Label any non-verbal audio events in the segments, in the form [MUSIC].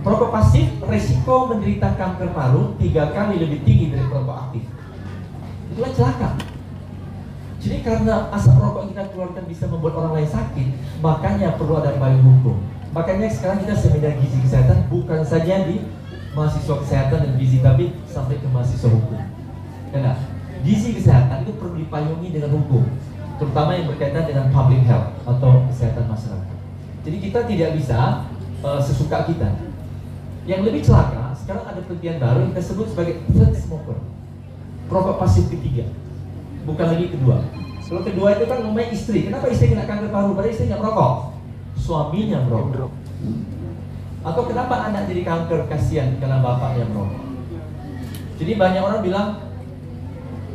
Perokok pasif resiko menderita kanker paru tiga kali lebih tinggi dari perokok aktif. Itulah celaka. Jadi karena asap rokok kita keluarkan bisa membuat orang lain sakit, makanya perlu ada payung hukum. Makanya sekarang kita seminar gizi kesehatan bukan saja di mahasiswa kesehatan dan gizi, tapi sampai ke mahasiswa hukum. Karena gizi kesehatan itu perlu dipayungi dengan hukum, terutama yang berkaitan dengan public health atau kesehatan masyarakat. Jadi kita tidak bisa uh, sesuka kita. Yang lebih celaka, sekarang ada penelitian baru yang kita sebut sebagai third smoker, perokok pasif ketiga bukan lagi kedua. Kalau kedua itu kan namanya istri. Kenapa istri kena kanker paru? Padahal istri nggak merokok. Suaminya merokok. Atau kenapa anak jadi kanker? Kasihan karena bapaknya merokok. Jadi banyak orang bilang,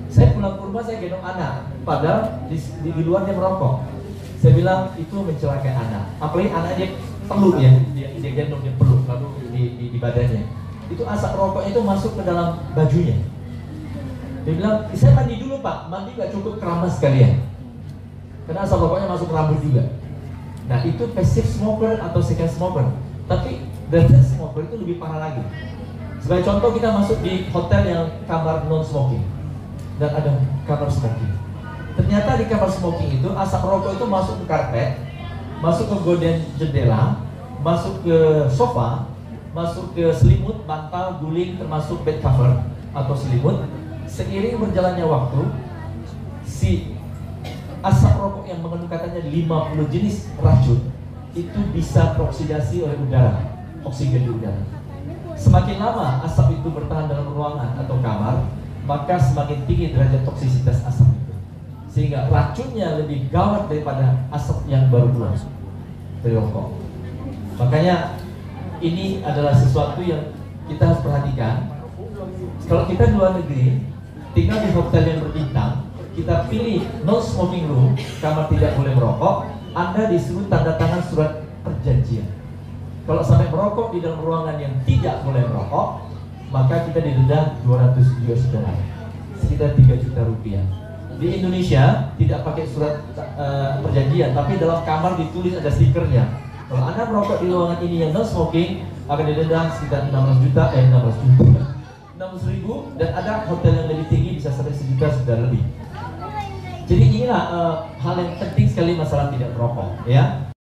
saya pulang ke rumah saya gendong anak, padahal di, di, di luar dia merokok. Saya bilang itu mencelakai anak. Apalagi anak dia ya, dia, dia gendong dia lalu di, di, di badannya. Itu asap rokoknya itu masuk ke dalam bajunya dia bilang, saya mandi dulu pak, mandi gak cukup keramas sekalian. Karena asap rokoknya masuk rambut juga. Nah itu passive smoker atau second smoker. Tapi the smoker itu lebih parah lagi. Sebagai contoh kita masuk di hotel yang kamar non smoking dan ada kamar smoking. Ternyata di kamar smoking itu asap rokok itu masuk ke karpet, masuk ke gorden jendela, masuk ke sofa, masuk ke selimut, bantal, guling, termasuk bed cover atau selimut, seiring berjalannya waktu si asap rokok yang mengandung katanya 50 jenis racun itu bisa teroksidasi oleh udara oksigen di udara. Semakin lama asap itu bertahan dalam ruangan atau kamar maka semakin tinggi derajat toksisitas sehingga racunnya lebih gawat daripada asap yang baru keluar dari rokok makanya ini adalah sesuatu yang kita harus perhatikan kalau kita di luar negeri tinggal di hotel yang berbintang, kita pilih no smoking room, kamar tidak boleh merokok, Anda disuruh tanda tangan surat perjanjian. Kalau sampai merokok di dalam ruangan yang tidak boleh merokok, maka kita didenda 200 US dollar, sekitar 3 juta rupiah. Di Indonesia tidak pakai surat uh, perjanjian, tapi dalam kamar ditulis ada stikernya. Kalau Anda merokok di ruangan ini yang no smoking, akan didenda sekitar 16 juta, eh 16 juta. [LAUGHS] 600 ribu dan ada hotel yang lebih tinggi bisa sampai sejuta sudah lebih. Jadi inilah uh, hal yang penting sekali masalah tidak merokok, ya.